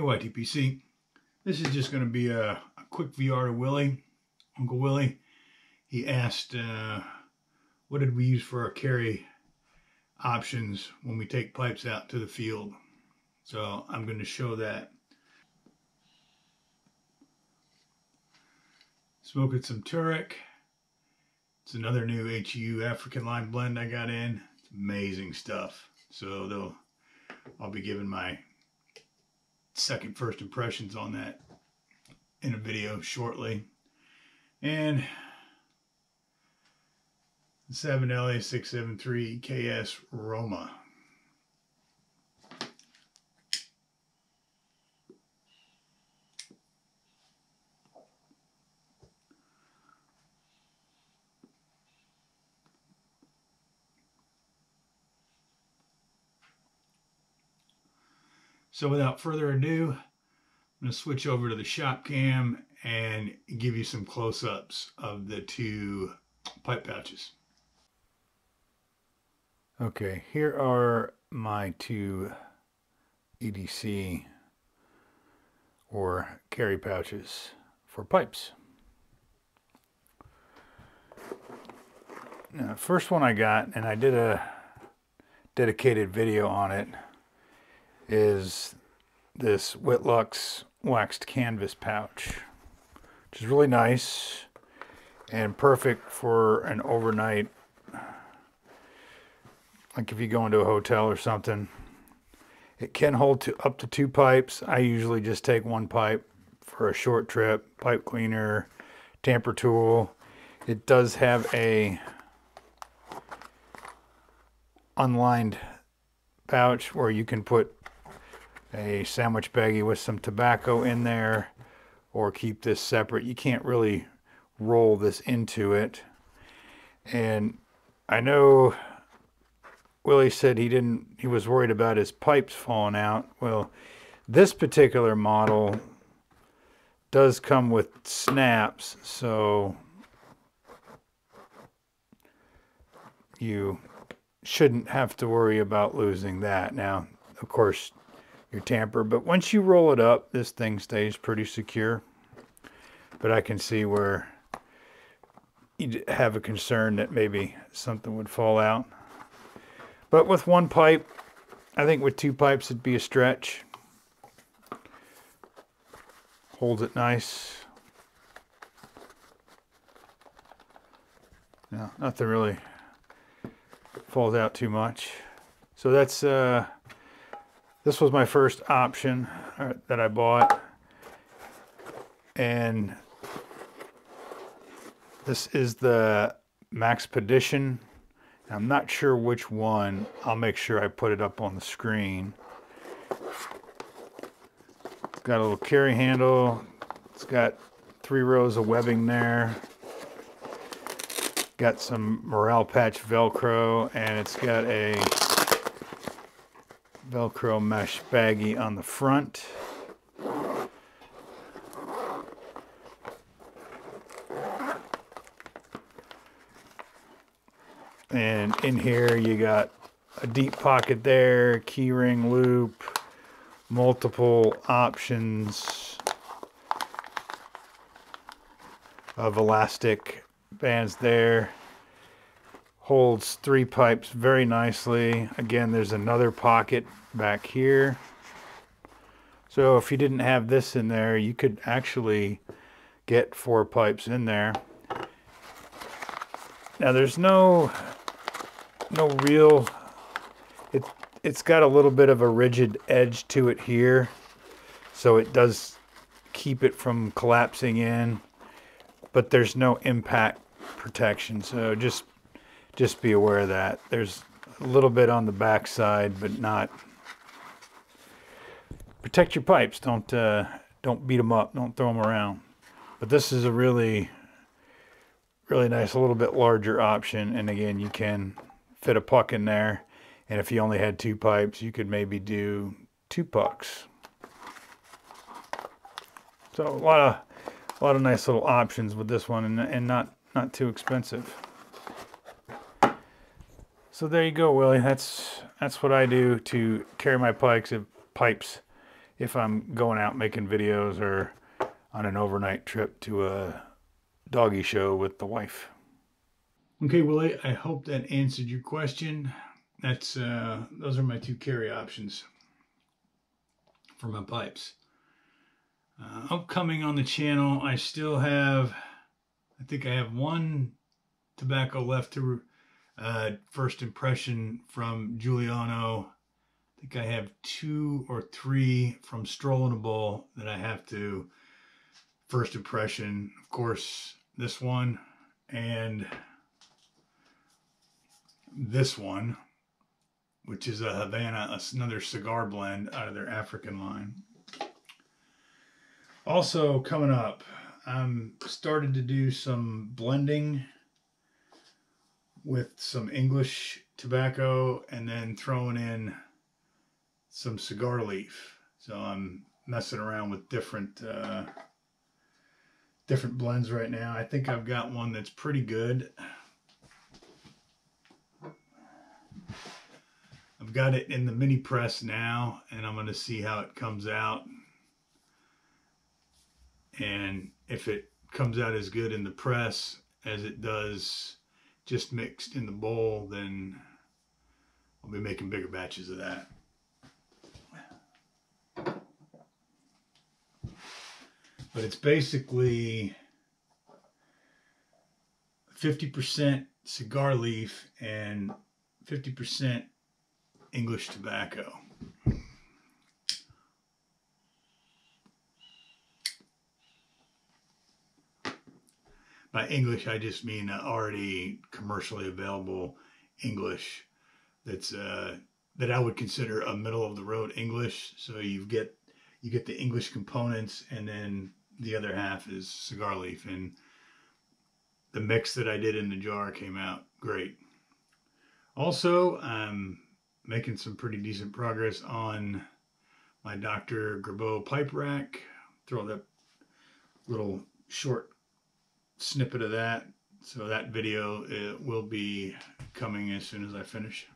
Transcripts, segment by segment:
Hey YTPC, this is just going to be a, a, quick VR to Willie, Uncle Willie. He asked, uh, what did we use for our carry options when we take pipes out to the field? So I'm going to show that. Smoking some Turek. It's another new HU African line blend I got in. It's amazing stuff. So though I'll be giving my second first impressions on that in a video shortly. And 7LA673KS Roma. So without further ado, I'm going to switch over to the shop cam and give you some close-ups of the two pipe pouches. Okay, here are my two EDC or carry pouches for pipes. Now, first one I got, and I did a dedicated video on it, is this Whitlux waxed canvas pouch, which is really nice and perfect for an overnight, like if you go into a hotel or something. It can hold to up to two pipes. I usually just take one pipe for a short trip, pipe cleaner, tamper tool. It does have a unlined pouch where you can put a sandwich baggie with some tobacco in there or keep this separate. You can't really roll this into it. And I know Willie said he didn't, he was worried about his pipes falling out. Well, this particular model does come with snaps, so you shouldn't have to worry about losing that. Now, of course, your tamper. But once you roll it up, this thing stays pretty secure. But I can see where you'd have a concern that maybe something would fall out. But with one pipe, I think with two pipes it'd be a stretch. Holds it nice. No, nothing really falls out too much. So that's uh, this was my first option uh, that I bought. And this is the Maxpedition. I'm not sure which one. I'll make sure I put it up on the screen. Got a little carry handle. It's got three rows of webbing there. Got some morale patch Velcro and it's got a Velcro mesh baggie on the front. And in here you got a deep pocket there, keyring loop, multiple options of elastic bands there holds three pipes very nicely. Again, there's another pocket back here. So if you didn't have this in there, you could actually get four pipes in there. Now there's no no real it it's got a little bit of a rigid edge to it here. So it does keep it from collapsing in, but there's no impact protection. So just just be aware of that. There's a little bit on the back side, but not. Protect your pipes. Don't uh, don't beat them up. Don't throw them around. But this is a really, really nice, a little bit larger option. And again, you can fit a puck in there. And if you only had two pipes, you could maybe do two pucks. So a lot of a lot of nice little options with this one, and, and not not too expensive. So there you go, Willie. That's that's what I do to carry my pipes if, pipes if I'm going out making videos or on an overnight trip to a doggy show with the wife. Okay, Willie, I hope that answered your question. That's uh, those are my two carry options for my pipes. Uh, upcoming on the channel, I still have, I think I have one tobacco left to uh, first impression from Giuliano. I think I have two or three from Stroll Bowl that I have to first impression. Of course, this one and this one, which is a Havana, another cigar blend out of their African line. Also coming up, I'm started to do some blending with some English tobacco and then throwing in some cigar leaf. So I'm messing around with different uh, different blends right now. I think I've got one that's pretty good. I've got it in the mini press now and I'm going to see how it comes out. And if it comes out as good in the press as it does just mixed in the bowl, then I'll be making bigger batches of that. But it's basically 50% cigar leaf and 50% English tobacco. By English, I just mean uh, already commercially available English that's uh, that I would consider a middle of the road English. So you get you get the English components, and then the other half is cigar leaf. And the mix that I did in the jar came out great. Also, I'm making some pretty decent progress on my Dr. Grabow pipe rack. Throw that little short snippet of that. So that video it will be coming as soon as I finish.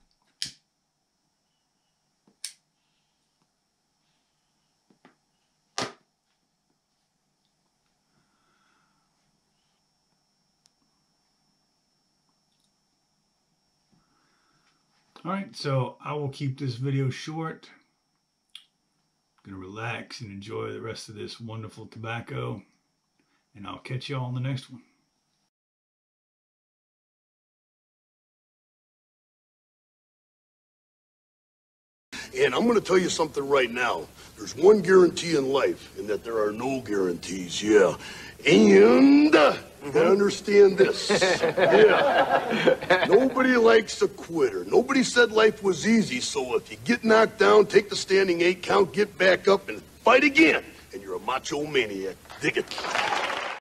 All right, so I will keep this video short. I'm gonna relax and enjoy the rest of this wonderful tobacco and I'll catch you all in the next one. And I'm going to tell you something right now. There's one guarantee in life, and that there are no guarantees, yeah. And uh, mm-hmm. understand this. yeah. Nobody likes a quitter. Nobody said life was easy, so if you get knocked down, take the standing eight count, get back up, and fight again. And you're a macho maniac. Dig it.